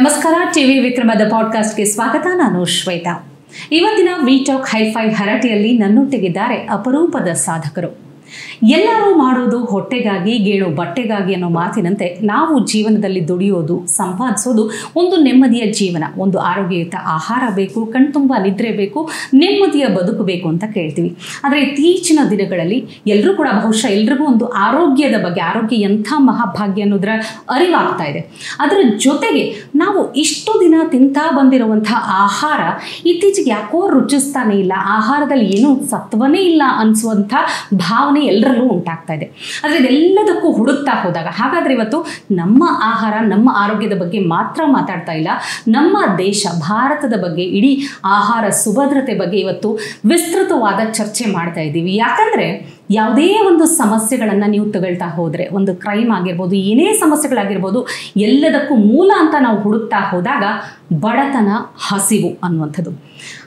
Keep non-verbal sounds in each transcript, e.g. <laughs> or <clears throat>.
ನಮಸ್ಕಾರ, ಟಿವಿ ವಿಕ್ರಮದ ಪಾಡ್ಕಾಸ್ಟ್ಗೆ ಸ್ವಾಗತ. ನಾನು ಶ್ವೇತಾ. ಇವತ್ತಿನ ವಿ ಟಾಕ್ ಹೈಫೈ ಹರಟೆಯಲ್ಲಿ ನನ್ನೊಟ್ಟಿಗಿದ್ದಾರೆ ಅಪರೂಪದ ಸಾಧಕರು. ಎಲ್ಲರೂ ಮಾಡೋದು ಹೊಟ್ಟೆಗಾಗಿ ಗೇಣು ಬಟ್ಟೆಗಾಗಿ ಅನ್ನೋ ಮಾತಿನಂತೆ ನಾವು ಜೀವನದಲ್ಲಿ ದುಡಿಯೋದು, ಸಂಪಾದಿಸೋದು ಒಂದು ನೆಮ್ಮದಿಯ ಜೀವನ, ಒಂದು ಆರೋಗ್ಯಯುತ ಆಹಾರ ಬೇಕು ಕಣ್ತುಂಬ ನಿದ್ರೆ ಬೇಕು, ನೆಮ್ಮದಿಯ ಬದುಕು ಬೇಕು ಅಂತ ಕೇಳ್ತೀವಿ. ಆದರೆ ಇತ್ತೀಚಿನ ದಿನಗಳಲ್ಲಿ ಎಲ್ಲರೂ ಕೂಡ ಬಹುಶಃ ಎಲ್ರಿಗೂ ಒಂದು ಆರೋಗ್ಯದ ಬಗ್ಗೆ, ಆರೋಗ್ಯ ಎಂಥ ಮಹಾಭಾಗ್ಯ ಅನ್ನೋದರ ಅರಿವಾಗ್ತಾ ಇದೆ. ಅದರ ಜೊತೆಗೆ ನಾವು ಇಷ್ಟು ದಿನ ತಿಂತಾ ಬಂದಿರುವಂಥ ಆಹಾರ ಇತ್ತೀಚೆಗೆ ಯಾಕೋ ರುಚಿಸ್ತಾನೆ ಇಲ್ಲ, ಆಹಾರದಲ್ಲಿ ಏನೂ ಸತ್ವನೇ ಇಲ್ಲ ಅನಿಸುವಂಥ ಭಾವನೆ ಎಲ್ಲರಲ್ಲೂ ಉಂಟಾಗ್ತಾ ಇದೆ. ಆದರೆ ಇದೆಲ್ಲದಕ್ಕೂ ಹುಡುಕ್ತಾ ಹೋದಾಗ, ಹಾಗಾದರೆ ಇವತ್ತು ನಮ್ಮ ಆಹಾರ, ನಮ್ಮ ಆರೋಗ್ಯದ ಬಗ್ಗೆ ಮಾತ್ರ ಮಾತಾಡ್ತಾ ಇಲ್ಲ. ನಮ್ಮ ದೇಶ, ಭಾರತದ ಬಗ್ಗೆ, ಇಡೀ ಆಹಾರ ಸುಭದ್ರತೆ ಬಗ್ಗೆ ಇವತ್ತು ವಿಸ್ತೃತವಾದ ಚರ್ಚೆ ಮಾಡ್ತಾ ಇದ್ದೀವಿ. ಯಾಕಂದರೆ ಯಾವುದೇ ಒಂದು ಸಮಸ್ಯೆಗಳನ್ನು ನೀವು ತಗೊಳ್ತಾ ಹೋದರೆ, ಒಂದು ಕ್ರೈಮ್ ಆಗಿರ್ಬೋದು, ಏನೇ ಸಮಸ್ಯೆಗಳಾಗಿರ್ಬೋದು, ಎಲ್ಲದಕ್ಕೂ ಮೂಲ ಅಂತ ನಾವು ಹುಡುಕ್ತಾ ಹೋದಾಗ ಬಡತನ ಹಸಿವು ಅನ್ನುವಂಥದ್ದು.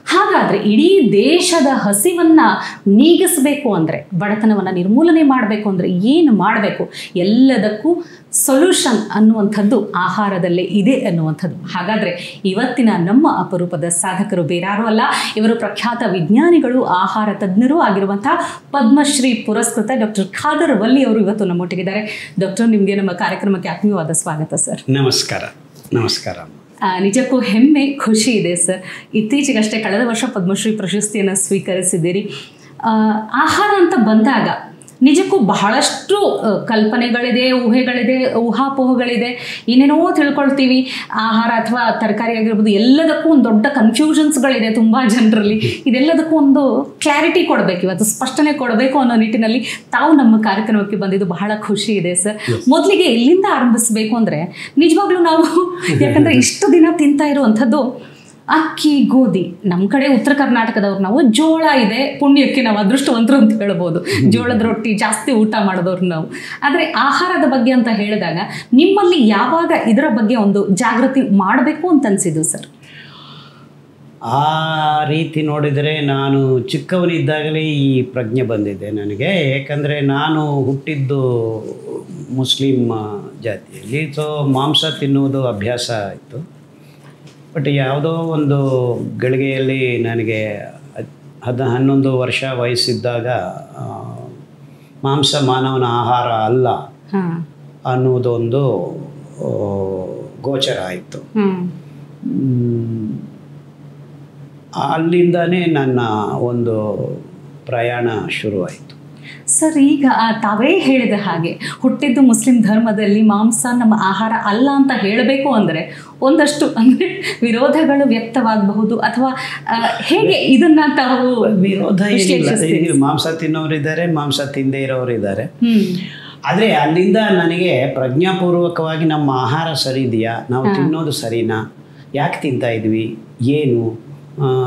ಹಾಗಾದರೆ ಇಡೀ ದೇಶದ ಹಸಿವನ್ನು ನೀಗಿಸಬೇಕು ಅಂದರೆ, ಬಡತನವನ್ನು ನಿರ್ಮೂಲನೆ ಮಾಡಬೇಕು ಅಂದರೆ ಏನು ಮಾಡಬೇಕು? ಎಲ್ಲದಕ್ಕೂ ಸೊಲ್ಯೂಷನ್ ಅನ್ನುವಂಥದ್ದು ಆಹಾರದಲ್ಲೇ ಇದೆ ಅನ್ನುವಂಥದ್ದು. ಹಾಗಾದರೆ ಇವತ್ತಿನ ನಮ್ಮ ಅಪರೂಪದ ಸಾಧಕರು ಬೇರಾರೂ ಅಲ್ಲ, ಇವರು ಪ್ರಖ್ಯಾತ ವಿಜ್ಞಾನಿಗಳು, ಆಹಾರ ತಜ್ಞರು ಆಗಿರುವಂಥ ಪದ್ಮಶ್ರೀ ಪುರಸ್ಕೃತ ಡಾಕ್ಟರ್ ಖಾದರ್ ವಲ್ಲಿ ಅವರು ಇವತ್ತು ನಮ್ಮೊಟ್ಟಿಗಿದ್ದಾರೆ ಡಾಕ್ಟರ್, ನಿಮಗೆ ನಮ್ಮ ಕಾರ್ಯಕ್ರಮಕ್ಕೆ ಆತ್ಮೀಯವಾದ ಸ್ವಾಗತ ಸರ್. ನಮಸ್ಕಾರ. ನಮಸ್ಕಾರ. ನಿಜಕ್ಕೂ ಹೆಮ್ಮೆ ಖುಷಿ ಇದೆ ಸರ್ ಇತ್ತೀಚೆಗಷ್ಟೇ ಕಳೆದ ವರ್ಷ ಪದ್ಮಶ್ರೀ ಪ್ರಶಸ್ತಿಯನ್ನು ಸ್ವೀಕರಿಸಿದ್ದೀರಿ. ಆಹಾರ ಅಂತ ಬಂದಾಗ ನಿಜಕ್ಕೂ ಬಹಳಷ್ಟು ಕಲ್ಪನೆಗಳಿದೆ ಊಹೆಗಳಿದೆ ಊಹಾಪೋಹಗಳಿದೆ. ಏನೇನೋ ತಿಳ್ಕೊಳ್ತೀವಿ. ಆಹಾರ ಅಥವಾ ತರಕಾರಿ ಆಗಿರ್ಬೋದು ಎಲ್ಲದಕ್ಕೂ ಒಂದು ದೊಡ್ಡ ಕನ್ಫ್ಯೂಷನ್ಸ್ಗಳಿದೆ ತುಂಬ ಜನರಲ್ಲಿ. ಇದೆಲ್ಲದಕ್ಕೂ ಒಂದು ಕ್ಲಾರಿಟಿ ಕೊಡಬೇಕು ಇವತ್ತು ಸ್ಪಷ್ಟನೆ ಕೊಡಬೇಕು ಅನ್ನೋ ನಿಟ್ಟಿನಲ್ಲಿ ತಾವು ನಮ್ಮ ಕಾರ್ಯಕ್ರಮಕ್ಕೆ ಬಂದಿದ್ದು ಬಹಳ ಖುಷಿ ಇದೆ ಸರ್. ಮೊದಲಿಗೆ ಎಲ್ಲಿಂದ ಆರಂಭಿಸಬೇಕು ಅಂದರೆ ನಿಜವಾಗ್ಲೂ ನಾವು ಯಾಕಂದರೆ ಇಷ್ಟು ದಿನ ತಿಂತಾ ಇರುವಂಥದ್ದು ಅಕ್ಕಿ, ಗೋಧಿ. ನಮ್ಮ ಕಡೆ ಉತ್ತರ ಕರ್ನಾಟಕದವ್ರು ನಾವು ಜೋಳ ಇದೆ, ಪುಣ್ಯಕ್ಕೆ ನಾವು ಅದೃಷ್ಟವಂತರು ಅಂತ ಹೇಳ್ಬೋದು. ಜೋಳದ ರೊಟ್ಟಿ ಜಾಸ್ತಿ ಊಟ ಮಾಡಿದವ್ರು ನಾವು. ಆದರೆ ಆಹಾರದ ಬಗ್ಗೆ ಅಂತ ಹೇಳಿದಾಗ ನಿಮ್ಮಲ್ಲಿ ಯಾವಾಗ ಇದರ ಬಗ್ಗೆ ಒಂದು ಜಾಗೃತಿ ಮಾಡಬೇಕು ಅಂತ ಅನ್ಸಿದ್ದು ಸರ್? ಆ ರೀತಿ ನೋಡಿದರೆ ನಾನು ಚಿಕ್ಕವನಿದ್ದಾಗಲೇ ಈ ಪ್ರಜ್ಞೆ ಬಂದಿದೆ ನನಗೆ. ಏಕೆಂದರೆ ನಾನು ಹುಟ್ಟಿದ್ದು ಮುಸ್ಲಿಮ್ ಜಾತಿಯಲ್ಲಿ. ಸೊ ಮಾಂಸ ತಿನ್ನುವುದು ಅಭ್ಯಾಸ ಆಯಿತು. ಬಟ್ ಯಾವುದೋ ಒಂದು ಗಳಿಗೆಯಲ್ಲಿ ನನಗೆ ಹದ ಹನ್ನೊಂದು ವರ್ಷ ವಯಸ್ಸಿದ್ದಾಗ ಮಾಂಸ ಮಾನವನ ಆಹಾರ ಅಲ್ಲ ಅನ್ನೋದೊಂದು ಅನ್ನುವುದೊಂದು ಗೋಚರ ಆಯಿತು. ಅಲ್ಲಿಂದನೇ ನನ್ನ ಒಂದು ಪ್ರಯಾಣ ಶುರುವಾಯಿತು. ಸರ್ ಈಗ ತಾವೇ ಹೇಳಿದ ಹಾಗೆ ಹುಟ್ಟಿದ್ದು ಮುಸ್ಲಿಂ ಧರ್ಮದಲ್ಲಿ ಮಾಂಸ ನಮ್ಮ ಆಹಾರ ಅಲ್ಲ ಅಂತ ಹೇಳಬೇಕು ಅಂದರೆ ಒಂದಷ್ಟು ಅಂದರೆ ವಿರೋಧಗಳು ವ್ಯಕ್ತವಾಗಬಹುದು ಅಥವಾ ಹೇಗೆ ಇದನ್ನ ತಾವು ವಿರೋಧ ಮಾಂಸ ತಿನ್ನೋರಿದ್ದಾರೆ ಮಾಂಸ ತಿಂದೇ ಇರೋರಿದ್ದಾರೆ. ಹ್ಮ್. ಆದರೆ ಅಲ್ಲಿಂದ ನನಗೆ ಪ್ರಜ್ಞಾಪೂರ್ವಕವಾಗಿ ನಮ್ಮ ಆಹಾರ ಸರಿ ಇದೆಯಾ? ನಾವು ತಿನ್ನೋದು ಸರಿನಾ? ಯಾಕೆ ತಿಂತಾ ಇದ್ವಿ? ಏನು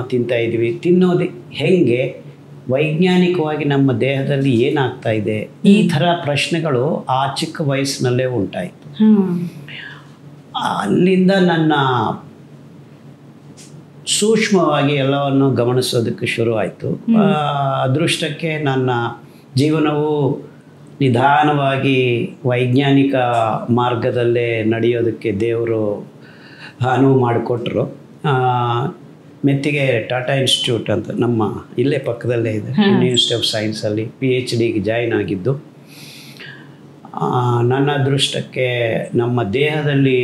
ತಿಂತಾ ಇದ್ವಿ? ತಿನ್ನೋದು ಹೆಂಗೆ? ವೈಜ್ಞಾನಿಕವಾಗಿ ನಮ್ಮ ದೇಹದಲ್ಲಿ ಏನಾಗ್ತಾ ಇದೆ? ಈ ಥರ ಪ್ರಶ್ನೆಗಳು ಆ ಚಿಕ್ಕ ವಯಸ್ಸಿನಲ್ಲೇ ಉಂಟಾಯಿತು. ಅಲ್ಲಿಂದ ನನ್ನ ಸೂಕ್ಷ್ಮವಾಗಿ ಎಲ್ಲವನ್ನು ಗಮನಿಸೋದಕ್ಕೆ ಶುರುವಾಯಿತು. ಆ, ಅದೃಷ್ಟಕ್ಕೆ ನನ್ನ ಜೀವನವು ನಿಧಾನವಾಗಿ ವೈಜ್ಞಾನಿಕ ಮಾರ್ಗದಲ್ಲೇ ನಡೆಯೋದಕ್ಕೆ ದೇವರು ಅನುವು ಮಾಡಿಕೊಟ್ರು. ಮೆತ್ತಿಗೆ ಟಾಟಾ ಇನ್ಸ್ಟಿಟ್ಯೂಟ್ ಅಂತ ನಮ್ಮ ಇಲ್ಲೇ ಪಕ್ಕದಲ್ಲೇ ಇದೆ. ಯೂನಿವರ್ಸಿಟಿ ಆಫ್ ಸೈನ್ಸಲ್ಲಿ ಪಿ ಎಚ್ ಡಿಗೆ ಜಾಯ್ನ್ ಆಗಿದ್ದು ನನ್ನ ಅದೃಷ್ಟಕ್ಕೆ ನಮ್ಮ ದೇಹದಲ್ಲಿ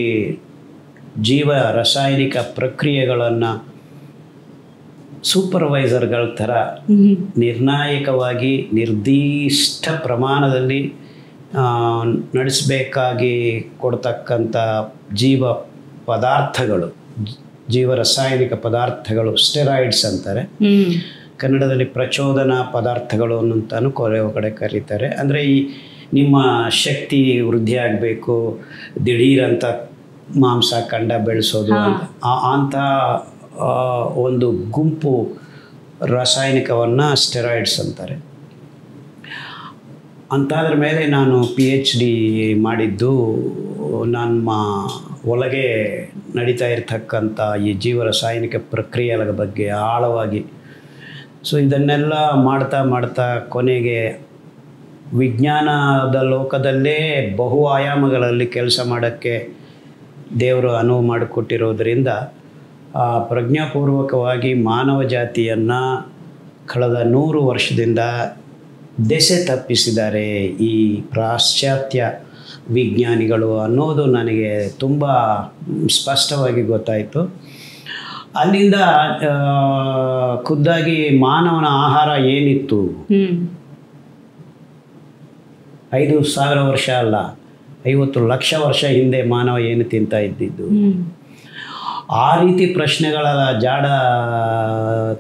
ಜೀವ ರಾಸಾಯನಿಕ ಪ್ರಕ್ರಿಯೆಗಳನ್ನು ಸೂಪರ್ವೈಸರ್ಗಳ ಥರ ನಿರ್ಣಾಯಕವಾಗಿ ನಿರ್ದಿಷ್ಟ ಪ್ರಮಾಣದಲ್ಲಿ ನಡೆಸಬೇಕಾಗಿ ಕೊಡ್ತಕ್ಕಂಥ ಜೀವ ಪದಾರ್ಥಗಳು ಜ- ಜೀವ ರಾಸಾಯನಿಕ ಪದಾರ್ಥಗಳು ಸ್ಟೆರಾಯ್ಡ್ಸ್ ಅಂತಾರೆ. ಕನ್ನಡದಲ್ಲಿ ಪ್ರಚೋದನಾ ಪದಾರ್ಥಗಳು ಅಂತಾನು ಕೆಲವು ಕಡೆ ಕರೀತಾರೆ? ಅಂದರೆ ಈ ನಿಮ್ಮ ಶಕ್ತಿ ವೃದ್ಧಿ ಆಗಬೇಕು ದಿಢೀರಂತ ಮಾಂಸ ಕಂಡ ಬೆಳೆಸೋದು ಅಂತ. ಒಂದು ಗುಂಪು ರಾಸಾಯನಿಕವನ್ನು ಸ್ಟೆರಾಯ್ಡ್ಸ್ ಅಂತಾರೆ. ಅಂತಾದ್ರ ಮೇಲೆ ನಾನು ಪಿ ಎಚ್ ಡಿ ಮಾಡಿದ್ದು ನಮ್ಮ ಒಳಗೆ ನಡೀತಾ ಇರತಕ್ಕಂಥ ಈ ಜೀವ ರಾಸಾಯನಿಕ ಪ್ರಕ್ರಿಯೆಗಳ ಬಗ್ಗೆ ಆಳವಾಗಿ. ಸೊ ಇದನ್ನೆಲ್ಲ ಮಾಡ್ತಾ ಮಾಡ್ತಾ ಕೊನೆಗೆ ವಿಜ್ಞಾನದ ಲೋಕದಲ್ಲೇ ಬಹು ಆಯಾಮಗಳಲ್ಲಿ ಕೆಲಸ ಮಾಡೋಕ್ಕೆ ದೇವರು ಅನುವು ಮಾಡಿಕೊಟ್ಟಿರೋದರಿಂದ ಪ್ರಜ್ಞಾಪೂರ್ವಕವಾಗಿ ಮಾನವ ಜಾತಿಯನ್ನು ಕಳೆದ ನೂರು ವರ್ಷದಿಂದ ದೆಸೆ ತಪ್ಪಿಸಿದ್ದಾರೆ ಈ ಪಾಶ್ಚಾತ್ಯ ವಿಜ್ಞಾನಿಗಳು ಅನ್ನೋದು ನನಗೆ ತುಂಬ ಸ್ಪಷ್ಟವಾಗಿ ಗೊತ್ತಾಯಿತು. ಅಲ್ಲಿಂದ ಖುದ್ದಾಗಿ ಮಾನವನ ಆಹಾರ ಏನಿತ್ತು? ಐದು ಸಾವಿರ ವರ್ಷ ಅಲ್ಲ ಐವತ್ತು ಲಕ್ಷ ವರ್ಷ ಹಿಂದೆ ಮಾನವ ಏನು ತಿಂತ ಇದ್ದಿದ್ದು? ಆ ರೀತಿ ಪ್ರಶ್ನೆಗಳ ಜಾಡ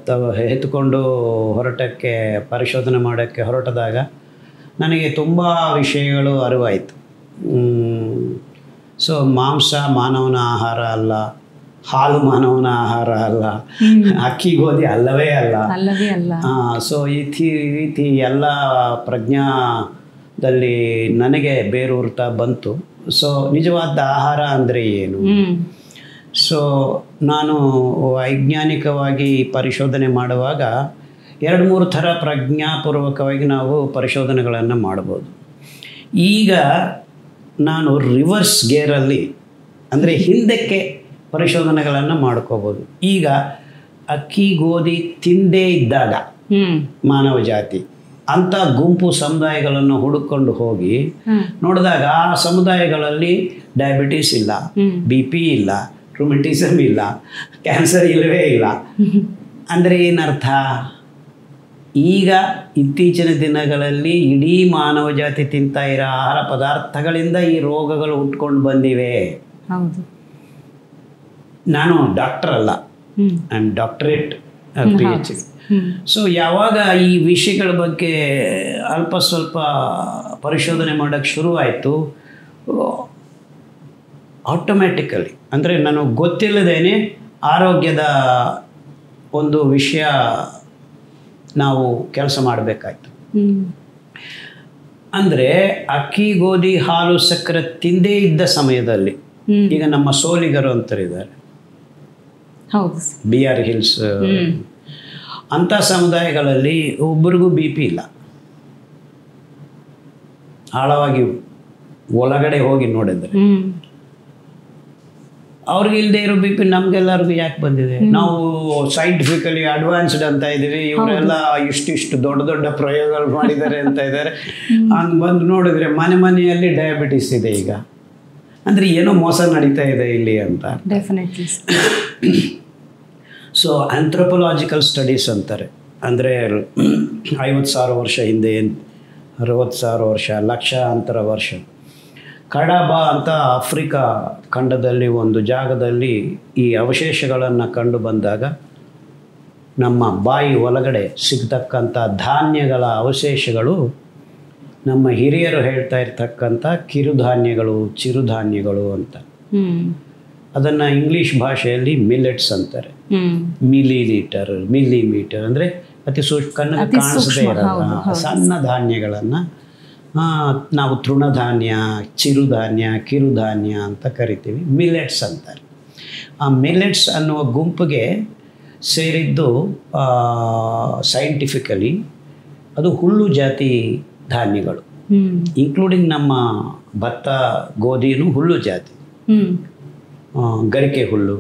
ತ ಎತ್ಕೊಂಡು ಹೊರಟಕ್ಕೆ ಪರಿಶೋಧನೆ ಮಾಡೋಕ್ಕೆ ಹೊರಟದಾಗ ನನಗೆ ತುಂಬ ವಿಷಯಗಳು ಅರಿವಾಯಿತು. ಸೊ ಮಾಂಸ ಮಾನವನ ಆಹಾರ ಅಲ್ಲ ಹಾಲು ಮಾನವನ ಆಹಾರ ಅಲ್ಲ ಅಕ್ಕಿ ಗೋಧಿ ಅಲ್ಲವೇ ಅಲ್ಲ. ಸೊ ಈ ರೀತಿ ಎಲ್ಲ ಪ್ರಜ್ಞಾದಲ್ಲಿ ನನಗೆ ಬೇರೂರ್ತಾ ಬಂತು. ಸೊ ನಿಜವಾದ ಆಹಾರ ಅಂದರೆ ಏನು? ಸೊ ನಾನು ವೈಜ್ಞಾನಿಕವಾಗಿ ಪರಿಶೋಧನೆ ಮಾಡುವಾಗ ಎರಡು ಮೂರು ಥರ ಪ್ರಜ್ಞಾಪೂರ್ವಕವಾಗಿ ನಾವು ಪರಿಶೋಧನೆಗಳನ್ನು ಮಾಡ್ಬೋದು. ಈಗ ನಾನು ರಿವರ್ಸ್ ಗೇರಲ್ಲಿ ಅಂದರೆ ಹಿಂದಕ್ಕೆ ಪರಿಶೋಧನೆಗಳನ್ನು ಮಾಡ್ಕೋಬೋದು. ಈಗ ಅಕ್ಕಿ ಗೋಧಿ ತಿಂದೇ ಇದ್ದಾಗ ಮಾನವ ಜಾತಿ ಅಂಥ ಗುಂಪು ಸಮುದಾಯಗಳನ್ನು ಹುಡುಕೊಂಡು ಹೋಗಿ ನೋಡಿದಾಗ ಆ ಸಮುದಾಯಗಳಲ್ಲಿ ಡಯಾಬಿಟೀಸ್ ಇಲ್ಲ ಬಿ ಪಿ ಇಲ್ಲ ರುಮೆಟಿಸಮ್ ಇಲ್ಲ ಕ್ಯಾನ್ಸರ್ ಇಲ್ಲವೇ ಇಲ್ಲ. <laughs> ಅಂದರೆ ಏನರ್ಥ? ಈಗ ಇತ್ತೀಚಿನ ದಿನಗಳಲ್ಲಿ ಇಡೀ ಮಾನವ ಜಾತಿ ತಿಂತಾ ಇರೋ ಆಹಾರ ಪದಾರ್ಥಗಳಿಂದ ಈ ರೋಗಗಳು ಹುಟ್ಕೊಂಡು ಬಂದಿವೆ. ಹೌದು. ನಾನು ಡಾಕ್ಟರ್ ಅಲ್ಲ. And doctorate P H so ಯಾವಾಗ ಈ ವಿಷಯಗಳ ಬಗ್ಗೆ ಅಲ್ಪ ಸ್ವಲ್ಪ ಪರಿಶೋಧನೆ ಮಾಡೋಕ್ಕೆ ಶುರುವಾಯಿತು ಆಟೋಮ್ಯಾಟಿಕಲಿ ಅಂದರೆ ನಾನು ಗೊತ್ತಿಲ್ಲದೇನೆ ಆರೋಗ್ಯದ ಒಂದು ವಿಷಯ ನಾವು ಕೆಲಸ ಮಾಡಬೇಕಾಯ್ತು. ಅಂದ್ರೆ ಅಕ್ಕಿ ಗೋಧಿ ಹಾಲು ಸಕ್ಕರೆ ತಿಂದೇ ಇದ್ದ ಸಮಯದಲ್ಲಿ ಈಗ ನಮ್ಮ ಸೋಲಿಗರು ಅಂತರಿದ್ದಾರೆ ಬಿ ಆರ್ ಹಿಲ್ಸ್ ಅಂತ ಅಂಥ ಸಮುದಾಯಗಳಲ್ಲಿ ಒಬ್ಬರಿಗೂ ಬಿ ಪಿ ಇಲ್ಲ. ಆಳವಾಗಿ ಒಳಗಡೆ ಹೋಗಿ ನೋಡಿದ್ರೆ ಅವ್ರಿಗೆ ಇಲ್ಲದೆ ಇರೋ ಬಿ ಪಿ ನಮ್ಗೆಲ್ಲರಿಗೂ ಯಾಕೆ ಬಂದಿದೆ? ನಾವು ಸೈಂಟಿಫಿಕಲಿ ಅಡ್ವಾನ್ಸ್ಡ್ ಅಂತ ಇದ್ದೀವಿ ಇವರೆಲ್ಲ ಇಷ್ಟಿಷ್ಟು ದೊಡ್ಡ ದೊಡ್ಡ ಪ್ರಯೋಗಗಳು ಮಾಡಿದ್ದಾರೆ ಅಂತ <laughs> ಇದ್ದಾರೆ. ಹಂಗೆ ಬಂದು ನೋಡಿದ್ರೆ ಮನೆ ಮನೆಯಲ್ಲಿ ಡಯಾಬಿಟಿಸ್ ಇದೆ ಈಗ. ಅಂದರೆ ಏನೋ ಮೋಸ ನಡೀತಾ ಇದೆ ಇಲ್ಲಿ ಅಂತ. ಡೆಫಿನೆಟ್ಲಿ ಸೊ ಆಂಥ್ರೋಪೊಲಾಜಿಕಲ್ ಸ್ಟಡೀಸ್ ಅಂತಾರೆ. ಅಂದರೆ <clears throat> ಐವತ್ತು ಸಾವಿರ ವರ್ಷ ಹಿಂದೆ ಏನು ಅರವತ್ತು ಸಾವಿರ ವರ್ಷ ಲಕ್ಷಾಂತರ ವರ್ಷ. ಕಡಬ ಅಂತ ಆಫ್ರಿಕಾ ಖಂಡದಲ್ಲಿ ಒಂದು ಜಾಗದಲ್ಲಿ ಈ ಅವಶೇಷಗಳನ್ನು ಕಂಡು ಬಂದಾಗ ನಮ್ಮ ಬಾಯಿ ಒಳಗಡೆ ಸಿಗ್ತಕ್ಕಂಥ ಧಾನ್ಯಗಳ ಅವಶೇಷಗಳು ನಮ್ಮ ಹಿರಿಯರು ಹೇಳ್ತಾ ಇರ್ತಕ್ಕಂಥ ಕಿರುಧಾನ್ಯಗಳು ಚಿರುಧಾನ್ಯಗಳು ಅಂತ. ಅದನ್ನು ಇಂಗ್ಲೀಷ್ ಭಾಷೆಯಲ್ಲಿ ಮಿಲೆಟ್ಸ್ ಅಂತಾರೆ. ಮಿಲಿ ಲೀಟರ್ ಮಿಲಿ ಮೀಟರ್ ಅಂದರೆ ಅತಿ ಸೂಕ್ಷ್ಮ ಕಣ್ಣಿಗೆ ಕಾಣಿಸದೇ ಇರೋಲ್ಲ. ಸಣ್ಣ ಧಾನ್ಯಗಳನ್ನು ನಾವು ತೃಣಧಾನ್ಯ ಚಿರುಧಾನ್ಯ ಕಿರುಧಾನ್ಯ ಅಂತ ಕರಿತೀವಿ ಮಿಲೆಟ್ಸ್ ಅಂತಾರೆ. ಆ ಮಿಲೆಟ್ಸ್ ಅನ್ನುವ ಗುಂಪಿಗೆ ಸೇರಿದ್ದು ಸೈಂಟಿಫಿಕಲಿ ಅದು ಹುಲ್ಲು ಜಾತಿ ಧಾನ್ಯಗಳು. ಇನ್ಕ್ಲೂಡಿಂಗ್ ನಮ್ಮ ಭತ್ತ ಗೋಧಿನೂ ಹುಲ್ಲು ಜಾತಿ. ಗರಿಕೆ ಹುಲ್ಲು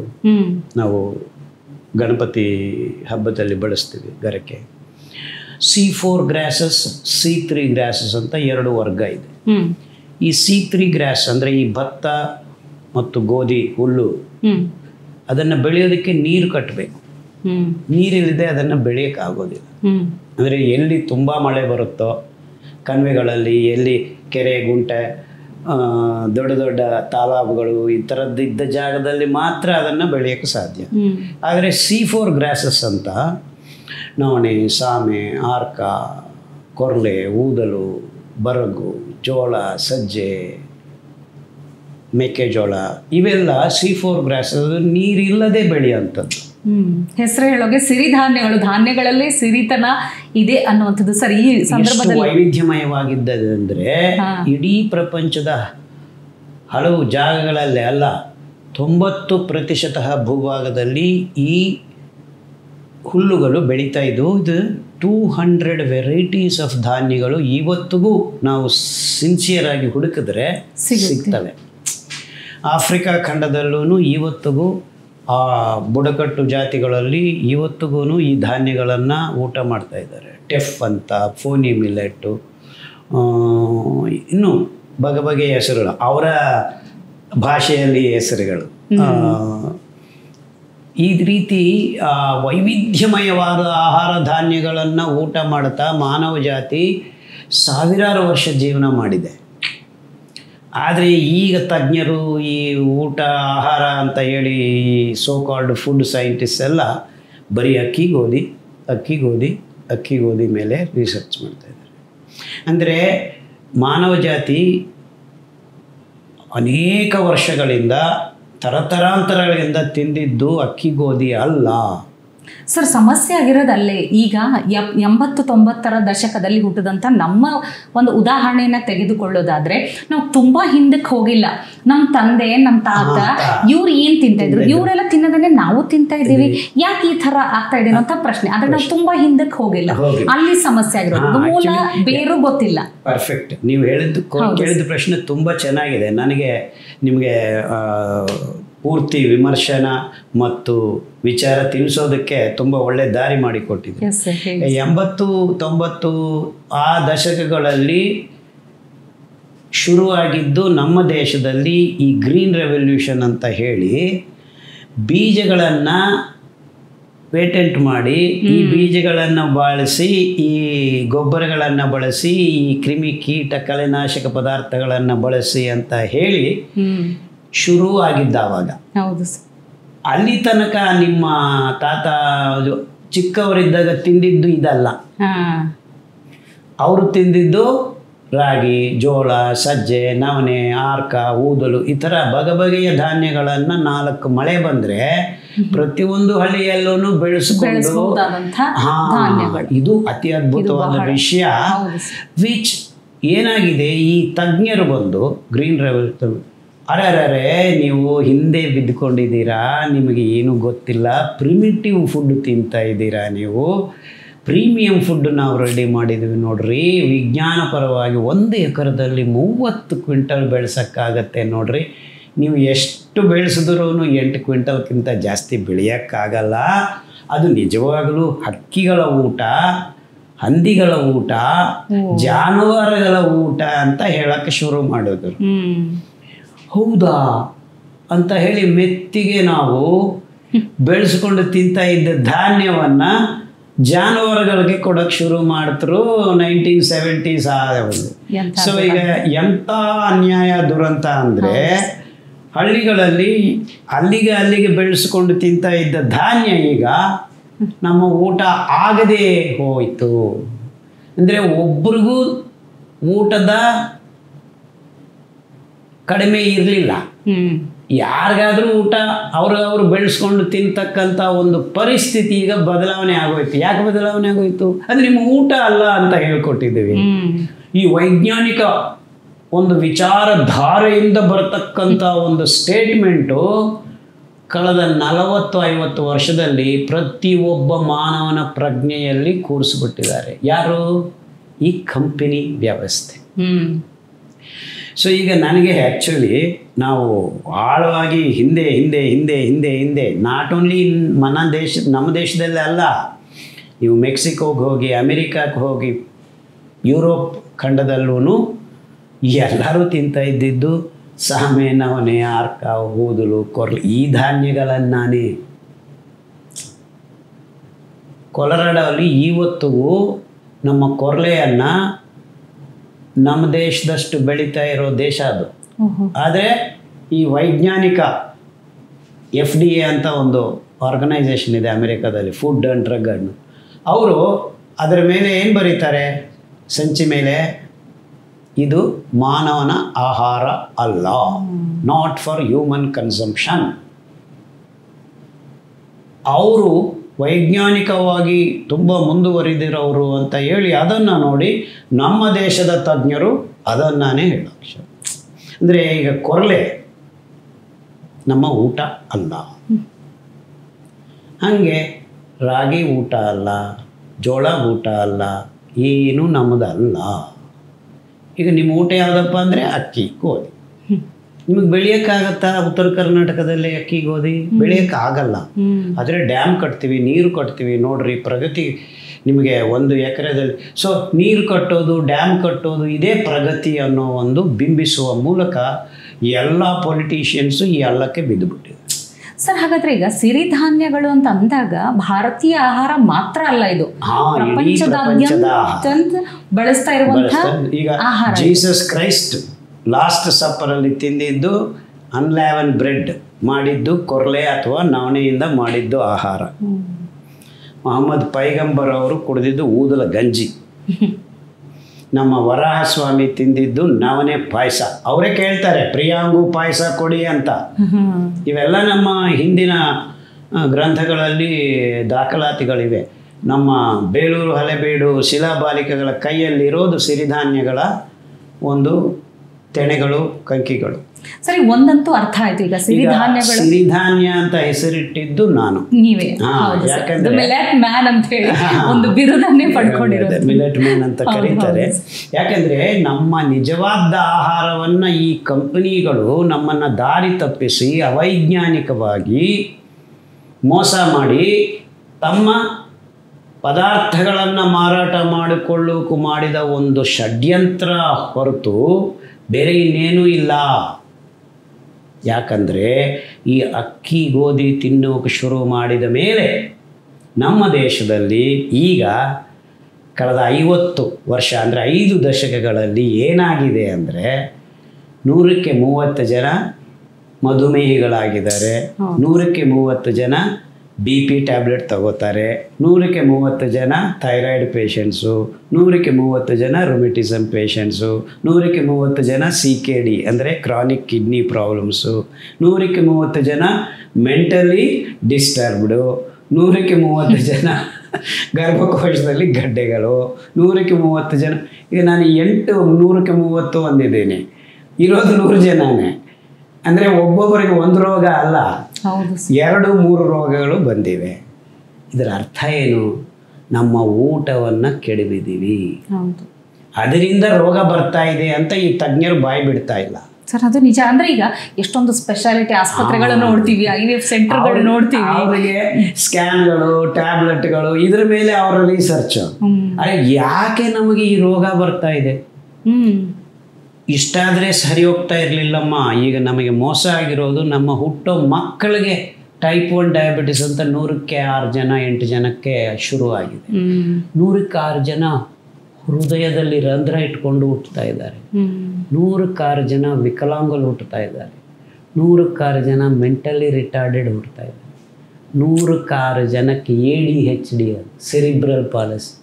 ನಾವು ಗಣಪತಿ ಹಬ್ಬದಲ್ಲಿ ಬಳಸ್ತೀವಿ ಗರಕೆ. C four grasses C three grasses ಅಂತ ಎರಡು ವರ್ಗ ಇದೆ. ಈ ಸಿ ತ್ರೀ ಗ್ರಾಸ್ ಅಂದರೆ ಈ ಭತ್ತ ಮತ್ತು ಗೋಧಿ ಹುಲ್ಲು. ಅದನ್ನು ಬೆಳೆಯೋದಕ್ಕೆ ನೀರು ಕಟ್ಟಬೇಕು ನೀರಿಲ್ಲದೆ ಅದನ್ನು ಬೆಳೆಯೋಕ್ಕಾಗೋದಿಲ್ಲ. ಅಂದರೆ ಎಲ್ಲಿ ತುಂಬ ಮಳೆ ಬರುತ್ತೋ ಕಣಿವೆಗಳಲ್ಲಿ ಎಲ್ಲಿ ಕೆರೆ ಗುಂಟೆ ದೊಡ್ಡ ದೊಡ್ಡ ತಾಲಾಬುಗಳು ಈ ಥರದ್ದು ಇದ್ದ ಜಾಗದಲ್ಲಿ ಮಾತ್ರ ಅದನ್ನು ಬೆಳೆಯೋಕ್ಕೆ ಸಾಧ್ಯ. ಆದರೆ ಸಿ ಫೋರ್ ಗ್ರಾಸಸ್ ಅಂತ ನವಣೆ ಸಾಮೆ ಆರ್ಕ ಕೊರ್ಲೆ ಊದಲು ಬರಗು ಜೋಳ ಸಜ್ಜೆ ಮೆಕ್ಕೆಜೋಳ ಇವೆಲ್ಲ ಸಿ ಫೋರ್ ಗ್ರಾಸ್ ನೀರಿಲ್ಲದೆ ಬೆಳೆಯುವಂಥದ್ದು. ಹೆಸರು ಹೇಳೋಗೆ ಸಿರಿಧಾನ್ಯಗಳು ಧಾನ್ಯಗಳಲ್ಲೇ ಸಿರಿತನ ಇದೆ ಅನ್ನುವಂಥದ್ದು ಸರಿ ಈ ಸಂದರ್ಭದಲ್ಲಿ. ವೈವಿಧ್ಯಮಯವಾಗಿದ್ದದೆ ಅಂದರೆ ಹಾ. ಇಡೀ ಪ್ರಪಂಚದ ಹಲವು ಜಾಗಗಳಲ್ಲಿ ಅಲ್ಲ ತೊಂಬತ್ತು ಪ್ರತಿಶತ ಭೂಭಾಗದಲ್ಲಿ ಈ ಹುಲ್ಲುಗಳು ಬೆಳೀತಾ ಇದ್ದವು ಇದು ಟೂ ಹಂಡ್ರೆಡ್ ವೆರೈಟೀಸ್ ಆಫ್ ಧಾನ್ಯಗಳು ಇವತ್ತಿಗೂ ನಾವು ಸಿನ್ಸಿಯರ್ ಆಗಿ ಹುಡುಕಿದ್ರೆ. ಸಿಗ್ತವೆ. ಆಫ್ರಿಕಾ ಖಂಡದಲ್ಲೂ ಇವತ್ತಿಗೂ ಆ ಬುಡಕಟ್ಟು ಜಾತಿಗಳಲ್ಲಿ ಇವತ್ತಿಗೂ ಈ ಧಾನ್ಯಗಳನ್ನು ಊಟ ಮಾಡ್ತಾ ಇದ್ದಾರೆ. ಟೆಫ್ ಅಂತ ಫೋನಿ ಮಿಲೆಟ್ಟು ಇನ್ನೂ ಬಗೆ ಬಗೆಯ ಹೆಸರುಗಳು ಅವರ ಭಾಷೆಯಲ್ಲಿ ಹೆಸರುಗಳು. ಈ ರೀತಿ ವೈವಿಧ್ಯಮಯವಾದ ಆಹಾರ ಧಾನ್ಯಗಳನ್ನು ಊಟ ಮಾಡ್ತಾ ಮಾನವ ಜಾತಿ ಸಾವಿರಾರು ವರ್ಷ ಜೀವನ ಮಾಡಿದೆ. ಆದರೆ ಈಗ ತಜ್ಞರು ಈ ಊಟ, ಆಹಾರ ಅಂತ ಹೇಳಿ ಸೋ ಕಾಲ್ಡ್ ಫುಡ್ ಸೈಂಟಿಸ್ಟ್ ಎಲ್ಲ ಬರೀ ಅಕ್ಕಿ, ಗೋಧಿ ಅಕ್ಕಿ ಗೋಧಿ ಅಕ್ಕಿ, ಗೋಧಿ ಮೇಲೆ ರಿಸರ್ಚ್ ಮಾಡ್ತಾ ಇದ್ದಾರೆ. ಅಂದರೆ ಮಾನವ ಜಾತಿ ಅನೇಕ ವರ್ಷಗಳಿಂದ ತರತರಾಂತರಗಳಿಂದ ತಿಂದಿದ್ದು ಅಕ್ಕಿ ಗೋಧಿ ಅಲ್ಲ. ಸರ್ ಸಮಸ್ಯೆ ಆಗಿರೋದಲ್ಲೇ ಈಗ ಎಂಬತ್ತು ತೊಂಬತ್ತರ ದಶಕದಲ್ಲಿ ಹುಟ್ಟಿದಂಥ ನಮ್ಮ ಒಂದು ಉದಾಹರಣೆಯನ್ನ ತೆಗೆದುಕೊಳ್ಳೋದಾದ್ರೆ ನಾವು ತುಂಬಾ ಹಿಂದಕ್ಕೆ ಹೋಗಿಲ್ಲ. ನಮ್ಮ ತಂದೆ ನಮ್ಮ ತಾತ ಇವ್ರು ಏನ್ ತಿಂತಾ ಇದ್ರು? ಇವರೆಲ್ಲ ತಿನ್ನೋದನ್ನೇ ನಾವು ತಿಂತಾ ಇದ್ದೀವಿ. ಯಾಕೆ ಈ ತರ ಆಗ್ತಾ ಇದೆ ಅಂತ ಪ್ರಶ್ನೆ. ಆದ್ರೆ ನಾವು ತುಂಬಾ ಹಿಂದಕ್ಕೆ ಹೋಗಿಲ್ಲ. ಅಲ್ಲಿ ಸಮಸ್ಯೆ ಆಗಿರೋದು. ಮೂಲ ಬೇರು ಗೊತ್ತಿಲ್ಲ. ಪರ್ಫೆಕ್ಟ್ ನೀವು ಹೇಳಿದ್ದು ಕೇಳಿದ ಪ್ರಶ್ನೆ ತುಂಬಾ ಚೆನ್ನಾಗಿದೆ. ನನಗೆ ನಿಮಗೆ ಪೂರ್ತಿ ವಿಮರ್ಶನ ಮತ್ತು ವಿಚಾರ ತಿಳಿಸೋದಕ್ಕೆ ತುಂಬ ಒಳ್ಳೆ ದಾರಿ ಮಾಡಿಕೊಟ್ಟಿದೆ. ಎಂಬತ್ತು ತೊಂಬತ್ತು ಆ ದಶಕಗಳಲ್ಲಿ ಶುರುವಾಗಿದ್ದು ನಮ್ಮ ದೇಶದಲ್ಲಿ ಈ ಗ್ರೀನ್ ರೆವಲ್ಯೂಷನ್ ಅಂತ ಹೇಳಿ ಬೀಜಗಳನ್ನು ಪೇಟೆಂಟ್ ಮಾಡಿ ಈ ಬೀಜಗಳನ್ನು ಬಳಸಿ ಈ ಗೊಬ್ಬರಗಳನ್ನು ಬಳಸಿ ಈ ಕ್ರಿಮಿ ಕೀಟ ಕಳೆನಾಶಕ ಪದಾರ್ಥಗಳನ್ನು ಬಳಸಿ ಅಂತ ಹೇಳಿ ಶುರು ಆಗಿದ್ದ ಆವಾಗ ಹೌದು ಅಲ್ಲಿ ತನಕ ನಿಮ್ಮ ತಾತ ಚಿಕ್ಕವರಿದ್ದಾಗ ತಿಂದಿದ್ದು ಇದಲ್ಲ. ಅವರು ತಿಂದಿದ್ದು ರಾಗಿ ಜೋಳ ಸಜ್ಜೆ ನವಣೆ ಆರ್ಕ ಊದಲು ಈ ಥರ ಬಗೆ ಬಗೆಯ ಧಾನ್ಯಗಳನ್ನು ನಾಲ್ಕು ಮಳೆ ಬಂದರೆ ಪ್ರತಿಯೊಂದು ಹಳ್ಳಿಯಲ್ಲೂ ಬೆಳೆಸಿಕೊಂಡು ಇದು ಅತಿ ಅದ್ಭುತವಾದ ವಿಷಯ. ವಿಚ್ ಏನಾಗಿದೆ ಈ ತಜ್ಞರು ಬಂದು ಗ್ರೀನ್ ರೆವಲ್ ಅರೆ ನೀವು ಹಿಂದೆ ಬಿದ್ದುಕೊಂಡಿದ್ದೀರಾ? ನಿಮಗೆ ಏನು ಗೊತ್ತಿಲ್ಲ? ಪ್ರಿಮಿಟಿವ್ ಫುಡ್ ತಿಂತಾ ಇದ್ದೀರಾ ನೀವು? ಪ್ರೀಮಿಯಂ ಫುಡ್ ನಾವು ರೆಡಿ ಮಾಡಿದ್ವಿ ನೋಡ್ರಿ. ವಿಜ್ಞಾನಪರವಾಗಿ ಒಂದು ಎಕರದಲ್ಲಿ ಮೂವತ್ತು ಕ್ವಿಂಟಲ್ ಬೆಳೆಸೋಕ್ಕಾಗತ್ತೆ ನೋಡ್ರಿ. ನೀವು ಎಷ್ಟು ಬೆಳೆಸಿದ್ರೂ ಎಂಟು ಕ್ವಿಂಟಲ್ಗಿಂತ ಜಾಸ್ತಿ ಬೆಳೆಯೋಕ್ಕಾಗಲ್ಲ. ಅದು ನಿಜವಾಗಲೂ ಹಕ್ಕಿಗಳ ಊಟ ಹಂದಿಗಳ ಊಟ ಜಾನುವಾರುಗಳ ಊಟ ಅಂತ ಹೇಳಕ್ಕೆ ಶುರು ಮಾಡಿದ್ರು. ಹೌದಾ? ಅಂತ ಹೇಳಿ ಮೆತ್ತಿಗೆ ನಾವು ಬೆಳೆಸ್ಕೊಂಡು ತಿಂತ ಇದ್ದ ಧಾನ್ಯವನ್ನ ಜಾನುವಾರುಗಳಿಗೆ ಕೊಡಕ್ಕೆ ಶುರು ಮಾಡಿದ್ರು ನೈನ್ಟೀನ್ ಸೆವೆಂಟೀಸ್ ಒಂದು. ಸೊ ಈಗ ಎಂಥ ಅನ್ಯಾಯ ದುರಂತ ಅಂದರೆ ಹಳ್ಳಿಗಳಲ್ಲಿ ಅಲ್ಲಿಗೆ ಅಲ್ಲಿಗೆ ಬೆಳೆಸ್ಕೊಂಡು ತಿಂತ ಇದ್ದ ಧಾನ್ಯ ಈಗ ನಮ್ಮ ಊಟ ಆಗದೇ ಹೋಯಿತು. ಅಂದರೆ ಒಬ್ರಿಗೂ ಊಟದ ಕಡಿಮೆ ಇರಲಿಲ್ಲ. ಯಾರಿಗಾದ್ರೂ ಊಟ ಅವ್ರಿಗವ್ರು ಬೆಳೆಸ್ಕೊಂಡು ತಿಂತಕ್ಕಂಥ ಒಂದು ಪರಿಸ್ಥಿತಿ ಈಗ ಬದಲಾವಣೆ ಆಗೋಯ್ತು. ಯಾಕೆ ಬದಲಾವಣೆ ಆಗೋಯ್ತು? ಅದು ನಿಮ್ಮ ಊಟ ಅಲ್ಲ ಅಂತ ಹೇಳ್ಕೊಟ್ಟಿದ್ದೀವಿ. ಈ ವೈಜ್ಞಾನಿಕ ಒಂದು ವಿಚಾರಧಾರೆಯಿಂದ ಬರತಕ್ಕಂಥ ಒಂದು ಸ್ಟೇಟ್ಮೆಂಟು ಕಳೆದ ನಲವತ್ತು ಐವತ್ತು ವರ್ಷದಲ್ಲಿ ಪ್ರತಿಯೊಬ್ಬ ಮಾನವನ ಪ್ರಜ್ಞೆಯಲ್ಲಿ ಕೂರಿಸ್ಬಿಟ್ಟಿದ್ದಾರೆ. ಯಾರು? ಈ ಕಂಪನಿ ವ್ಯವಸ್ಥೆ. ಸೊ ಈಗ ನನಗೆ ಆ್ಯಕ್ಚುಲಿ ನಾವು ಆಳವಾಗಿ ಹಿಂದೆ ಹಿಂದೆ ಹಿಂದೆ ಹಿಂದೆ ಹಿಂದೆ ನಾಟ್ ಓನ್ಲಿ ಮನ ದೇಶ, ನಮ್ಮ ದೇಶದಲ್ಲೇ ಅಲ್ಲ, ನೀವು ಮೆಕ್ಸಿಕೋಗೆ ಹೋಗಿ, ಅಮೆರಿಕಕ್ಕೆ ಹೋಗಿ, ಯುರೋಪ್ ಖಂಡದಲ್ಲೂ ಎಲ್ಲರೂ ತಿಂತ ಇದ್ದಿದ್ದು ಸಾಮೆ, ನವಣೆ ಆರ್ಕ ಊದಲು, ಕೊರ್ಲು, ಈ ಧಾನ್ಯಗಳನ್ನಾನೇ. ಕೊಲರಾಡಲ್ಲಿ ಇವತ್ತಿಗೂ ನಮ್ಮ ಕೊರ್ಲೆಯನ್ನು ನಮ್ಮ ದೇಶದಷ್ಟು ಬೆಳೀತಾ ಇರೋ ದೇಶ ಅದು. ಆದರೆ ಈ ವೈಜ್ಞಾನಿಕ ಎಫ್ ಡಿ ಎ ಅಂತ ಒಂದು ಆರ್ಗನೈಸೇಷನ್ ಇದೆ ಅಮೆರಿಕಾದಲ್ಲಿ ಫುಡ್ ಆ್ಯಂಡ್ ಡ್ರಗ್ ಅನ್ನು. ಅವರು ಅದರ ಮೇಲೆ ಏನು ಬರೀತಾರೆ? ಸಂಚಿ ಮೇಲೆ ಇದು ಮಾನವನ ಆಹಾರ ಅಲ್ಲ. ನಾಟ್ ಫಾರ್ ಹ್ಯೂಮನ್ ಕನ್ಸಂಪ್ಷನ್ ಅವರು ವೈಜ್ಞಾನಿಕವಾಗಿ ತುಂಬ ಮುಂದುವರಿದಿರೋರು ಅಂತ ಹೇಳಿ ಅದನ್ನು ನೋಡಿ ನಮ್ಮ ದೇಶದ ತಜ್ಞರು ಅದನ್ನೇ ಹೇಳೋಕ್ಷ ಅಂದರೆ ಈಗ ಕೊರಲೆ ನಮ್ಮ ಊಟ ಅಲ್ಲ. ಹಾಗೆ ರಾಗಿ ಊಟ ಅಲ್ಲ, ಜೋಳ ಊಟ ಅಲ್ಲ, ಏನು ನಮ್ಮದಲ್ಲ ಈಗ ನಿಮ್ಮ ಊಟ ಯಾವುದಪ್ಪ ಅಂದರೆ ಅಕ್ಕಿ, ಗೋಧಿ. ನಿಮಗೆ ಬೆಳೆಯೋಕ್ಕಾಗತ್ತಾ ಉತ್ತರ ಕರ್ನಾಟಕದಲ್ಲಿ ಅಕ್ಕಿ ಗೋಧಿ ಬೆಳೆಯೋಕ್ಕಾಗಲ್ಲ. ಆಗಲ್ಲ ಆದರೆ ಡ್ಯಾಮ್ ಕಟ್ತೀವಿ ನೀರು ಕಟ್ತೀವಿ ನೋಡ್ರಿ ಪ್ರಗತಿ ನಿಮಗೆ ಒಂದು ಎಕರೆದಲ್ಲಿ. ಸೊ ನೀರು ಕಟ್ಟೋದು ಡ್ಯಾಮ್ ಕಟ್ಟೋದು ಇದೇ ಪ್ರಗತಿ ಅನ್ನೋ ಒಂದು ಬಿಂಬಿಸುವ ಮೂಲಕ ಎಲ್ಲ ಪೊಲಿಟೀಷಿಯನ್ಸು ಈ ಹಳ್ಳಕ್ಕೆ ಬಿದ್ದುಬಿಟ್ಟಿದೆ. ಸರ್ ಹಾಗಾದ್ರೆ ಈಗ ಸಿರಿಧಾನ್ಯಗಳು ಅಂತ ಅಂದಾಗ ಭಾರತೀಯ ಆಹಾರ ಮಾತ್ರ ಅಲ್ಲ ಇದು. ಪ್ರಪಂಚದಾದ್ಯಂತ ಬಳಸ್ತಾ ಇರುವಂತಹ ಈಗ ಜೀಸಸ್ ಕ್ರೈಸ್ಟ್ ಲಾಸ್ಟ್ ಸಪ್ಪರಲ್ಲಿ ತಿಂದಿದ್ದು ಅನ್ಲ್ಯಾವನ್ ಬ್ರೆಡ್ ಮಾಡಿದ್ದು ಕೊರಲೆ ಅಥವಾ ನವಣೆಯಿಂದ ಮಾಡಿದ್ದು ಆಹಾರ ಹ್ಮ್. ಮೊಹಮ್ಮದ್ ಪೈಗಂಬರ್ ಅವರು ಕುಡಿದಿದ್ದು ಊದಲ ಗಂಜಿ ನಮ್ಮ ವರಾಹಸ್ವಾಮಿ ತಿಂದಿದ್ದು ನವನೆ ಪಾಯಸ ಅವರೇ ಕೇಳ್ತಾರೆ, ಪ್ರಿಯಾಂಗು ಪಾಯಸ ಕೊಡಿ ಅಂತ. ಇವೆಲ್ಲ ನಮ್ಮ ಹಿಂದಿನ ಗ್ರಂಥಗಳಲ್ಲಿ ದಾಖಲಾತಿಗಳಿವೆ ನಮ್ಮ ಬೇಲೂರು ಹಲೆಬೀಡು ಶಿಲಾಬಾಲಿಕೆಗಳ ಕೈಯಲ್ಲಿರೋದು ಸಿರಿಧಾನ್ಯಗಳ ಒಂದು ತೆನೆಗಳು ಕಂಕಿಗಳು. ಸರಿ ಒಂದಂತೂ ಅರ್ಥ ಆಯ್ತು. ಈಗ ಸಿರಿಧಾನ್ಯಗಳು ಸಿರಿಧಾನ್ಯ ಅಂತ ಹೆಸರಿಟ್ಟಿದ್ದು ನಾನು. ನೀವೇ. ಯಾಕಂದ್ರೆ- ಮಿಲೆಟ್ ಮ್ಯಾನ್ ಅಂತ ಹೇಳಿ ಒಂದು ಬಿರುದನ್ನೇ ಪಡ್ಕೊಂಡಿರೋದು. ಮಿಲೆಟ್ ಮ್ಯಾನ್ ಅಂತ ಕರೀತಾರೆ. ಯಾಕಂದ್ರೆ ನಮ್ಮ ನಿಜವಾದ ಆಹಾರವನ್ನ ಈ ಕಂಪನಿಗಳು ನಮ್ಮನ್ನ ದಾರಿ ತಪ್ಪಿಸಿ ಅವೈಜ್ಞಾನಿಕವಾಗಿ ಮೋಸ ಮಾಡಿ ತಮ್ಮ ಪದಾರ್ಥಗಳನ್ನು ಮಾರಾಟ ಮಾಡಿಕೊಳ್ಳೋಕು ಮಾಡಿದ ಒಂದು ಷಡ್ಯಂತ್ರ ಹೊರತು ಬೇರೆ ಇನ್ನೇನೂ ಇಲ್ಲ. ಯಾಕಂದರೆ ಈ ಅಕ್ಕಿ ಗೋಧಿ ತಿನ್ನೋಕೆ ಶುರು ಮಾಡಿದ ಮೇಲೆ ನಮ್ಮ ದೇಶದಲ್ಲಿ ಈಗ ಕಳೆದ ಐವತ್ತು ವರ್ಷ ಅಂದರೆ ಐದು ದಶಕಗಳಲ್ಲಿ ಏನಾಗಿದೆ ಅಂದರೆ ನೂರಕ್ಕೆ ಮೂವತ್ತು ಜನ ಮಧುಮೇಹಿಗಳಾಗಿದ್ದಾರೆ. ನೂರಕ್ಕೆ ಮೂವತ್ತು ಜನ ಬಿ ಪಿ ಟ್ಯಾಬ್ಲೆಟ್ ತಗೋತಾರೆ. ನೂರಕ್ಕೆ ಮೂವತ್ತು ಜನ ಥೈರಾಯ್ಡ್ ಪೇಷಂಟ್ಸು ನೂರಕ್ಕೆ ಮೂವತ್ತು ಜನ ರೊಮೆಟಿಸಮ್ ಪೇಷಂಟ್ಸು ನೂರಕ್ಕೆ ಮೂವತ್ತು ಜನ ಸಿ ಕೆ ಡಿ ಅಂದರೆ ಕ್ರಾನಿಕ್ ಕಿಡ್ನಿ ಪ್ರಾಬ್ಲಮ್ಸು ನೂರಕ್ಕೆ ಮೂವತ್ತು ಜನ ಮೆಂಟಲಿ ಡಿಸ್ಟರ್ಬ್ಡು ನೂರಕ್ಕೆ ಮೂವತ್ತು <laughs> ಜನ ಗರ್ಭಕೋಶದಲ್ಲಿ ಗಡ್ಡೆಗಳು ನೂರಕ್ಕೆ ಮೂವತ್ತು ಜನ ಈಗ ನಾನು ಎಂಟು ನೂರಕ್ಕೆ ಮೂವತ್ತು ಅಂದಿದ್ದೀನಿ ಇರೋದು ನೂರು ಜನನೇ. ಅಂದರೆ ಒಬ್ಬೊಬ್ಬರಿಗೆ ಒಂದು ರೋಗ ಅಲ್ಲ. ಎರಡು ಮೂರು ರೋಗಗಳು ಬಂದಿವೆ. ಇದರ ಅರ್ಥ ಏನು? ನಮ್ಮ ಊಟವನ್ನು ಕೆಡವಿದ್ದೀವಿ. ಹೌದು. ಅದರಿಂದ ರೋಗ ಬರ್ತಾ ಇದೆ ಅಂತ ಈ ತಜ್ಞರು ಬಾಯಿ ಬಿಡ್ತಾ ಇಲ್ಲ. ಸರ್ ಅದು ನಿಜ. ಅಂದ್ರೆ ಈಗ ಎಷ್ಟೊಂದು ಸ್ಪೆಷಾಲಿಟಿ ಆಸ್ಪತ್ರೆಗಳು ನೋಡ್ತೀವಿ ಐ ವಿ ಎಫ್ ಸೆಂಟರ್ಗಳು ನೋಡ್ತೀವಿ. ಅವರಿಗೆ ಸ್ಕ್ಯಾನ್ಗಳು ಟ್ಯಾಬ್ಲೆಟ್ಗಳು ಇದ್ರ ಮೇಲೆ ಅವರ ರಿಸರ್ಚ್ ಅರೆ ಯಾಕೆ ನಮಗೆ ಈ ರೋಗ ಬರ್ತಾ ಇದೆ? ಇಷ್ಟಾದರೆ ಸರಿ ಹೋಗ್ತಾ ಇರಲಿಲ್ಲಮ್ಮ. ಈಗ ನಮಗೆ ಮೋಸ ಆಗಿರೋದು ನಮ್ಮ ಹುಟ್ಟೋ ಮಕ್ಕಳಿಗೆ ಟೈಪ್ ಒನ್ ಡಯಾಬಿಟಿಸ್ ಅಂತ ನೂರಕ್ಕೆ ಆರು ಜನ ಎಂಟು ಜನಕ್ಕೆ ಶುರುವಾಗಿದೆ. ಆಗಿದೆ ನೂರಕ್ಕೆ ಆರು ಜನ ಹೃದಯದಲ್ಲಿ ರಂಧ್ರ ಇಟ್ಕೊಂಡು ಹುಟ್ಟುತ್ತಾ ಇದ್ದಾರೆ. ನೂರಕ್ಕಾರು ಜನ ವಿಕಲಾಂಗಲು ಹುಟ್ಟುತ್ತಾ ಇದ್ದಾರೆ. ನೂರಕ್ಕಾರು ಜನ ಮೆಂಟಲಿ ರಿಟಾರ್ಡೆಡ್ ಹುಟ್ಟುತ್ತಾ ಇದ್ದಾರೆ. ನೂರಕ್ಕಾರು ಜನಕ್ಕೆ A D H D cerebral palsy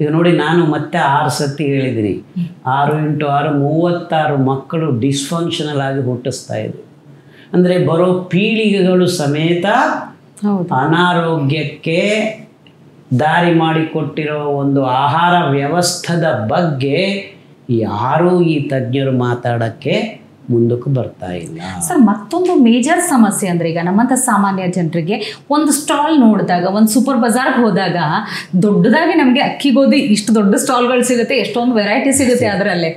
ಈಗ ನೋಡಿ ನಾನು ಮತ್ತೆ ಆರು ಸತಿ ಹೇಳಿದ್ದೀನಿ. ಆರು ಇಂಟು ಆರು ಮೂವತ್ತಾರು ಮಕ್ಕಳು ಡಿಸ್ಫಂಕ್ಷನಲ್ ಆಗಿ ಹುಟ್ಟಿಸ್ತಾ ಇದೆ ಅಂದರೆ ಬರೋ ಪೀಳಿಗೆಗಳು ಸಮೇತ ಅನಾರೋಗ್ಯಕ್ಕೆ ದಾರಿ ಮಾಡಿಕೊಟ್ಟಿರೋ ಒಂದು ಆಹಾರ ವ್ಯವಸ್ಥದ ಬಗ್ಗೆ ಯಾರೂ ಈ ತಜ್ಞರು ಮಾತಾಡೋಕ್ಕೆ ಮುಂದಕ್ಕೆ ಬರ್ತಾ ಇಲ್ಲ. ಸರ್, ಮತ್ತೊಂದು ಮೇಜರ್ ಸಮಸ್ಯೆ ಅಂದ್ರೆ ಈಗ ನಮ್ಮಂಥ ಸಾಮಾನ್ಯ ಜನರಿಗೆ ಒಂದು ಸ್ಟಾಲ್ ನೋಡಿದಾಗ, ಒಂದು ಸೂಪರ್ ಬಜಾರ್ಗೆ ಹೋದಾಗ ದೊಡ್ಡದಾಗಿ ನಮಗೆ ಅಕ್ಕಿ, ಗೋಧಿ ಇಷ್ಟು ದೊಡ್ಡ ಸ್ಟಾಲ್ಗಳು ಸಿಗುತ್ತೆ, ಎಷ್ಟೊಂದು ವೆರೈಟಿ ಸಿಗುತ್ತೆ ಅದರಲ್ಲೇ.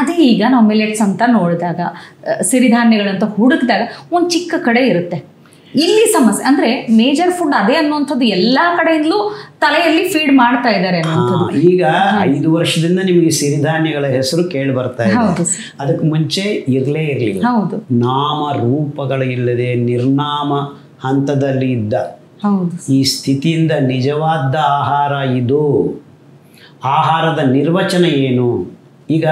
ಅದೇ ಈಗ ನಾವು ಮಿಲೆಟ್ಸ್ ಅಂತ ನೋಡಿದಾಗ ಸಿರಿಧಾನ್ಯಗಳಂತ ಹುಡುಕಿದಾಗ ಒಂದು ಚಿಕ್ಕ ಕಡೆ ಇರುತ್ತೆ. ಇಲ್ಲಿ ಸಮಸ್ಯೆ ಅಂದ್ರೆ ಮೇಜರ್ ಫುಡ್ ಅದೇ ಅನ್ನುವಂಥದ್ದು ಎಲ್ಲಾ ಕಡೆಯಿಂದಲೂ ತಲೆಯಲ್ಲಿ ಫೀಡ್ ಮಾಡ್ತಾ ಇದ್ದಾರೆ ಈಗ ಐದು ವರ್ಷದಿಂದ ನಿಮಗೆ ಸಿರಿಧಾನ್ಯಗಳ ಹೆಸರು ಕೇಳಿ ಬರ್ತಾ ಇದೆ. ಅದಕ್ಕೆ ಮುಂಚೆ ಇರಲೇ ಇರಲಿಲ್ಲ. ಹೌದು. ನಾಮ ರೂಪಗಳು ಇಲ್ಲದೆ ನಿರ್ನಾಮ ಹಂತದಲ್ಲಿ ಇದ್ದ. ಈ ಸ್ಥಿತಿಯಿಂದ ನಿಜವಾದ ಆಹಾರ ಇದು. ಆಹಾರದ ನಿರ್ವಚನ ಏನು? ಈಗ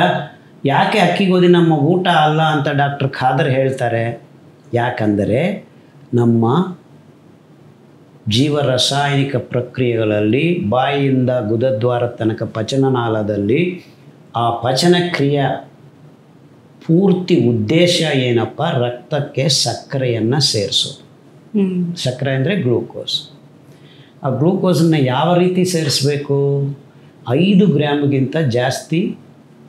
ಯಾಕೆ ಅಕ್ಕಿ ಗೋಧಿ ನಮ್ಮ ಊಟ ಅಲ್ಲ ಅಂತ ಡಾಕ್ಟರ್ ಖಾದರ್ ಹೇಳ್ತಾರೆ? ಯಾಕಂದರೆ ನಮ್ಮ ಜೀವ ರಾಸಾಯನಿಕ ಪ್ರಕ್ರಿಯೆಗಳಲ್ಲಿ ಬಾಯಿಯಿಂದ ಗುದದ್ವಾರ ತನಕ ಪಚನನಾಳದಲ್ಲಿ ಆ ಪಚನ ಕ್ರಿಯೆ ಪೂರ್ತಿ ಉದ್ದೇಶ ಏನಪ್ಪ? ರಕ್ತಕ್ಕೆ ಸಕ್ಕರೆಯನ್ನು ಸೇರಿಸೋದು. ಸಕ್ಕರೆ ಅಂದರೆ ಗ್ಲೂಕೋಸ್. ಆ ಗ್ಲೂಕೋಸನ್ನು ಯಾವ ರೀತಿ ಸೇರಿಸಬೇಕು? ಐದು ಗ್ರಾಮ್ಗಿಂತ ಜಾಸ್ತಿ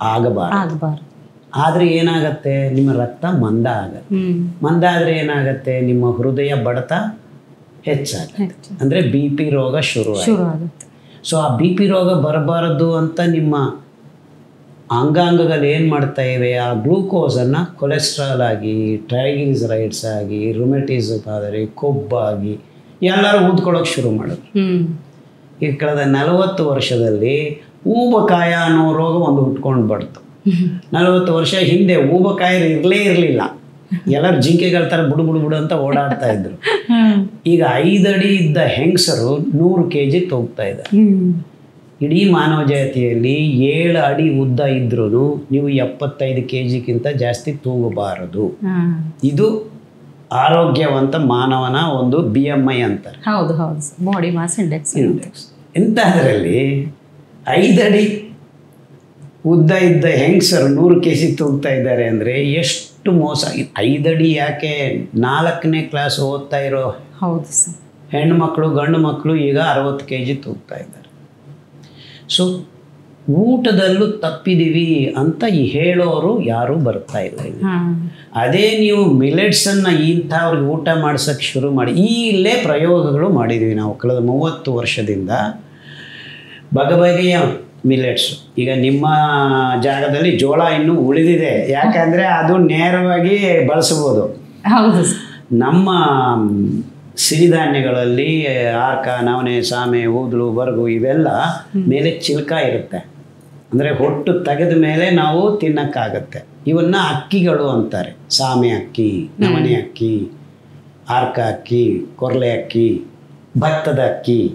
ಆಗಬಾರ್ದು. ಆಗಬಾರ್ದು. ಆದರೆ ಏನಾಗತ್ತೆ? ನಿಮ್ಮ ರಕ್ತ ಮಂದ ಆಗತ್ತೆ. ಮಂದ ಆದರೆ ಏನಾಗತ್ತೆ? ನಿಮ್ಮ ಹೃದಯ ಬಡತ ಹೆಚ್ಚಾಗುತ್ತೆ. ಹೆಚ್ಚು. ಅಂದರೆ ಬಿ ಪಿ ರೋಗ ಶುರು ಆಗುತ್ತೆ ಸೊ ಆ ಬಿ ಪಿ ರೋಗ ಬರಬಾರದು ಅಂತ ನಿಮ್ಮ ಅಂಗಾಂಗಗಳು ಏನು ಮಾಡ್ತಾ ಇವೆ? ಆ ಗ್ಲೂಕೋಸನ್ನು ಕೊಲೆಸ್ಟ್ರಾಲ್ ಆಗಿ ರೈಡ್ಸ್ ಆಗಿ ರುಮೆಟಿಸಮ್ ಆದರೆ ಕೊಬ್ಬಾಗಿ ಎಲ್ಲರೂ ಊದ್ಕೊಳ್ಳೋಕೆ ಶುರು ಮಾಡೋದು. ಈ ಈಗ ಕಳೆದ ನಲವತ್ತು ವರ್ಷದಲ್ಲಿ ಊಬಕಾಯ ಅನ್ನೋ ರೋಗ ಒಂದು ಹುಟ್ಕೊಂಡು ಬಡ್ತು ನಲವತ್ತು ವರ್ಷ ಹಿಂದೆ ಊಬಕಾಯರು ಇರಲೇ ಇರಲಿಲ್ಲ. ಎಲ್ಲರೂ ಜಿಂಕೆಗಳ ಥರ ಬುಡು ಬುಡು ಬುಡು ಅಂತ ಓಡಾಡ್ತಾ ಇದ್ರು. ಈಗ ಐದಡಿ ಇದ್ದ ಹೆಂಗಸರು ನೂರು ಕೆ ಜಿ ತೂಗ್ತಾ ಇದ್ದಾರೆ. ಹ್ಮ್. ಇಡೀ ಮಾನವ ಜಾತಿಯಲ್ಲಿ ಏಳು ಅಡಿ ಉದ್ದ ಇದ್ರೂ ನೀವು ಎಪ್ಪತ್ತೈದು ಕೆ ಜಿಗಿಂತ ಜಾಸ್ತಿ ತೂಗಬಾರದು. ಇದು ಆರೋಗ್ಯವಂತ ಮಾನವನ ಒಂದು ಬಿ ಎಂ ಐ ಅಂತಾರೆ. ಹೌದು ಹೌದು. ಬಾಡಿ ಮಾಸ್ ಇಂಡೆಕ್ಸ್ ಇಂಡೆಕ್ಸ್ ಇಂಥದ್ರಲ್ಲಿ ಐದಡಿ ಉದ್ದ ಇದ್ದ ಹೆಂಗಸರು ನೂರು ಕೆ ಜಿ ತೂಗ್ತಾ ಇದ್ದಾರೆ ಅಂದರೆ ಎಷ್ಟು ಮೋಸ ಐದಡಿ ಯಾಕೆ ನಾಲ್ಕನೇ ಕ್ಲಾಸ್ ಓದ್ತಾ ಇರೋ ಹೌದು ಸರ್ ಹೆಣ್ಣುಮಕ್ಕಳು ಗಂಡು ಮಕ್ಕಳು ಈಗ ಅರವತ್ತು ಕೆ ಜಿ ತೂಗ್ತಾ ಇದ್ದಾರೆ. ಸೊ ಊಟದಲ್ಲೂ ತಪ್ಪಿದ್ದೀವಿ ಅಂತ ಹೇಳೋರು ಯಾರೂ ಬರ್ತಾ ಇಲ್ಲ ಅದೇ ನೀವು ಮಿಲೆಟ್ಸನ್ನು ಇಂಥವ್ರಿಗೆ ಊಟ ಮಾಡ್ಸೋಕ್ಕೆ ಶುರು ಮಾಡಿ ಈ ಇಲ್ಲೇ ಪ್ರಯೋಗಗಳು ಮಾಡಿದ್ವಿ ನಾವು ಕಳೆದ ಮೂವತ್ತು ವರ್ಷದಿಂದ. ಬಗೆಬಗೆಯ ಮಿಲೆಟ್ಸ್ ಈಗ ನಿಮ್ಮ ಜಾಗದಲ್ಲಿ ಜೋಳ ಇನ್ನೂ ಉಳಿದಿದೆ. ಯಾಕಂದ್ರೆ ಅದು ನೇರವಾಗಿ ಬಳಸಬಹುದು. ಹೌದು. ನಮ್ಮ ಸಿರಿಧಾನ್ಯಗಳಲ್ಲಿ ಆರ್ಕ ನವಣೆ ಸಾಮೆ ಊದಲು ಬರಗು ಇವೆಲ್ಲ ಮೇಲೆ ಚಿಲ್ಕ ಇರುತ್ತೆ. ಅಂದರೆ ಹೊಟ್ಟು ತೆಗೆದ ಮೇಲೆ ನಾವು ತಿನ್ನಕ್ಕಾಗತ್ತೆ. ಇವನ್ನ ಅಕ್ಕಿಗಳು ಅಂತಾರೆ. ಸಾಮೆ ಅಕ್ಕಿ ನವಣೆ ಅಕ್ಕಿ ಆರ್ಕ ಅಕ್ಕಿ ಕೊರಲೆ ಅಕ್ಕಿ ಭತ್ತದ ಅಕ್ಕಿ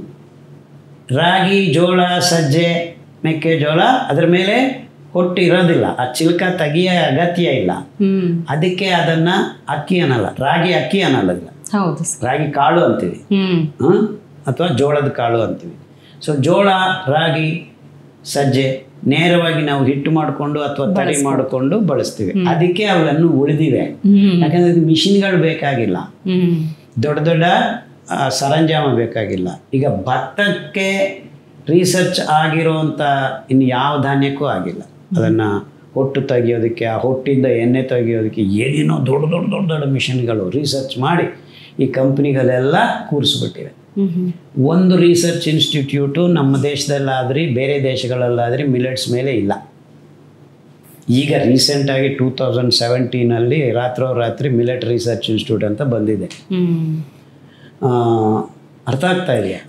ರಾಗಿ ಜೋಳ ಸಜ್ಜೆ ಮೆಕ್ಕೆಜೋಳ ಅದ್ರ ಮೇಲೆ ಹೊಟ್ಟು ಇರೋದಿಲ್ಲ. ಆ ಚಿಲ್ಕ ತೆಗಿಯ ಅಗತ್ಯ ಇಲ್ಲ. ಅದಕ್ಕೆ ಅದನ್ನ ಅಕ್ಕಿ ಅನ್ನಲ್ಲ ರಾಗಿ ಅಕ್ಕಿ ಅನ್ನಲ್ಲ ರಾಗಿ ಕಾಳು ಅಂತೀವಿ? ಅಥವಾ ಜೋಳದ ಕಾಳು ಅಂತೀವಿ. ಸೊ ಜೋಳ ರಾಗಿ ಸಜ್ಜೆ ನೇರವಾಗಿ ನಾವು ಹಿಟ್ಟು ಮಾಡಿಕೊಂಡು ಅಥವಾ ತಡಿ ಮಾಡಿಕೊಂಡು ಬಳಸ್ತೀವಿ. ಅದಕ್ಕೆ ಅವನ್ನು ಉಳಿದಿವೆ. ಯಾಕಂದ್ರೆ ಮಿಷಿನ್ಗಳು ಬೇಕಾಗಿಲ್ಲ. ದೊಡ್ಡ ದೊಡ್ಡ ಸರಂಜಾಮ ಬೇಕಾಗಿಲ್ಲ. ಈಗ ಭತ್ತಕ್ಕೆ ರಿಸರ್ಚ್ ಆಗಿರೋಂಥ ಇನ್ನು ಯಾವ ಧಾನ್ಯಕ್ಕೂ ಆಗಿಲ್ಲ. ಅದನ್ನು ಹೊಟ್ಟು ತೆಗಿಯೋದಕ್ಕೆ ಆ ಹೊಟ್ಟಿಂದ ಎಣ್ಣೆ ತೆಗೆಯೋದಕ್ಕೆ ಏನೇನೋ ದೊಡ್ಡ ದೊಡ್ಡ ದೊಡ್ಡ ದೊಡ್ಡ ಮಿಷನ್ಗಳು ರಿಸರ್ಚ್ ಮಾಡಿ ಈ ಕಂಪ್ನಿಗಳೆಲ್ಲ ಕೂರಿಸ್ಬಿಟ್ಟಿವೆ. ಒಂದು ರಿಸರ್ಚ್ ಇನ್ಸ್ಟಿಟ್ಯೂಟು ನಮ್ಮ ದೇಶದಲ್ಲಾದ್ರಿ ಬೇರೆ ದೇಶಗಳಲ್ಲಾದ್ರಿ ಮಿಲೆಟ್ಸ್ ಮೇಲೆ ಇಲ್ಲ. ಈಗ ರೀಸೆಂಟಾಗಿ ಟೂ ತೌಸಂಡ್ ಸೆವೆಂಟೀನಲ್ಲಿ ರಾತ್ರೋರಾತ್ರಿ ಮಿಲೆಟ್ ರಿಸರ್ಚ್ ಇನ್ಸ್ಟಿಟ್ಯೂಟ್ ಅಂತ ಬಂದಿದೆ. ಅರ್ಥ ಆಗ್ತಾ ಇದೆಯಾ?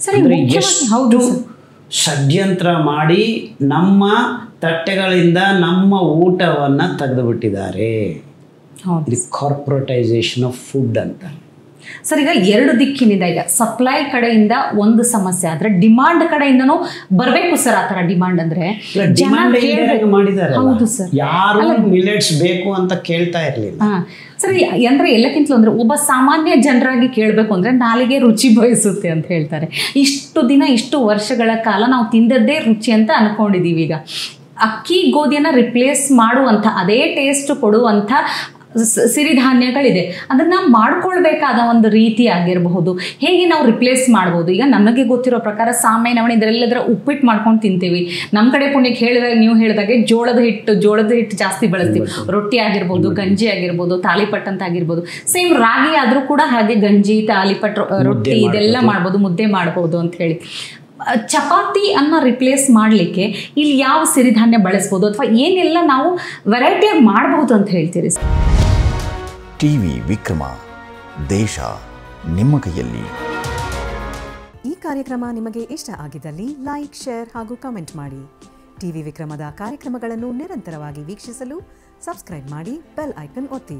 ಷಡ್ಯಂತ್ರ ಮಾಡಿ ನಮ್ಮ ತಟ್ಟೆಗಳಿಂದ ನಮ್ಮ ಊಟವನ್ನು ತೆಗೆದುಬಿಟ್ಟಿದ್ದಾರೆ. ಇದು ಕಾರ್ಪೊರೇಟೈಸೇಷನ್ ಆಫ್ ಫುಡ್ ಅಂತ. ಸರ್ ಈಗ ಎರಡು ದಿಕ್ಕಿನಿಂದ ಈಗ ಸಪ್ಲೈ ಕಡೆಯಿಂದ ಒಂದು ಸಮಸ್ಯೆ ಆದ್ರೆ ಡಿಮಾಂಡ್ ಕಡೆಯಿಂದನು ಬರಬೇಕು ಸರ್ ಆ ತರ ಡಿಮಾಂಡ್ ಅಂದ್ರೆ. ಮಾಡಿದ್ದಾರೆ ಹೌದು ಸರ್. ಯಾರು ಮಿಲೆಟ್ಸ್ ಬೇಕು ಅಂತ ಕೇಳ್ತಾ ಇರಲಿಲ್ಲ. ಸರಿ ಅಂದ್ರೆ ಎಲ್ಲಕ್ಕಿಂತಲೂ ಅಂದ್ರೆ ಒಬ್ಬ ಸಾಮಾನ್ಯ ಜನರಾಗಿ ಕೇಳಬೇಕು ಅಂದ್ರೆ ನಾಲಿಗೆ ರುಚಿ ಬಯಸುತ್ತೆ ಅಂತ ಹೇಳ್ತಾರೆ. ಇಷ್ಟು ದಿನ ಇಷ್ಟು ವರ್ಷಗಳ ಕಾಲ ನಾವು ತಿಂದದ್ದೇ ರುಚಿ ಅಂತ ಅನ್ಕೊಂಡಿದೀವಿ ಈಗ. ಅಕ್ಕಿ ಗೋಧಿಯನ್ನ ರಿಪ್ಲೇಸ್ ಮಾಡುವಂಥ ಅದೇ ಟೇಸ್ಟ್ ಕೊಡುವಂಥ ಸ- ಸಿರಿಧಾನ್ಯಗಳಿದೆ. ಅದನ್ನ ಮಾಡ್ಕೊಳ್ಬೇಕಾದ ಒಂದು ರೀತಿ ಆಗಿರಬಹುದು. ಹೇಗೆ ನಾವು ರಿಪ್ಲೇಸ್ ಮಾಡ್ಬೋದು? ಈಗ ನಮಗೆ ಗೊತ್ತಿರೋ ಪ್ರಕಾರ ಸಾಮೆ ನವಣೆ ಅದರ ಉಪ್ಪಿಟ್ಟು ಮಾಡ್ಕೊಂಡು ತಿಂತೀವಿ. ನಮ್ಮ ಕಡೆ ಪುಣ್ಯಕ್ಕೆ ಹೇಳಿದಾಗ ನೀವು ಹೇಳಿದಾಗೆ ಜೋಳದ ಹಿಟ್ಟು ಜೋಳದ ಹಿಟ್ಟು ಜಾಸ್ತಿ ಬಳಸ್ತೀವಿ. ರೊಟ್ಟಿ ಆಗಿರ್ಬೋದು ಗಂಜಿ ಆಗಿರ್ಬೋದು ತಾಲಿಪಟ್ ಅಂತ ಆಗಿರ್ಬೋದು. ಸೇಮ್ ರಾಗಿ ಆದರೂ ಕೂಡ ಹಾಗೆ ಗಂಜಿ ತಾಲಿಪಟ್ ರೊಟ್ಟಿ ಇದೆಲ್ಲ ಮಾಡ್ಬೋದು ಮುದ್ದೆ ಮಾಡ್ಬೋದು ಅಂತ ಹೇಳಿ. ಚಪಾತಿ ಅನ್ನ ರಿಪ್ಲೇಸ್ ಮಾಡಲಿಕ್ಕೆ ಇಲ್ಲಿ ಯಾವ ಸಿರಿಧಾನ್ಯ ಬಳಸ್ಬೋದು? ಅಥವಾ ಏನೆಲ್ಲ ನಾವು ವೆರೈಟಿಯಾಗಿ ಮಾಡಬಹುದು ಅಂತ ಹೇಳ್ತೀರಿ ಟಿವಿ ವಿಕ್ರಮ, ದೇಶ ನಿಮ್ಮ ಕೈಯಲ್ಲಿ. ಈ ಕಾರ್ಯಕ್ರಮ ನಿಮಗೆ ಇಷ್ಟ ಆಗಿದ್ದಲ್ಲಿ ಲೈಕ್, ಶೇರ್ ಹಾಗೂ ಕಮೆಂಟ್ ಮಾಡಿ. ಟಿವಿ ವಿಕ್ರಮದ ಕಾರ್ಯಕ್ರಮಗಳನ್ನು ನಿರಂತರವಾಗಿ ವೀಕ್ಷಿಸಲು ಸಬ್ಸ್ಕ್ರೈಬ್ ಮಾಡಿ ಬೆಲ್ ಐಕನ್ ಒತ್ತಿ.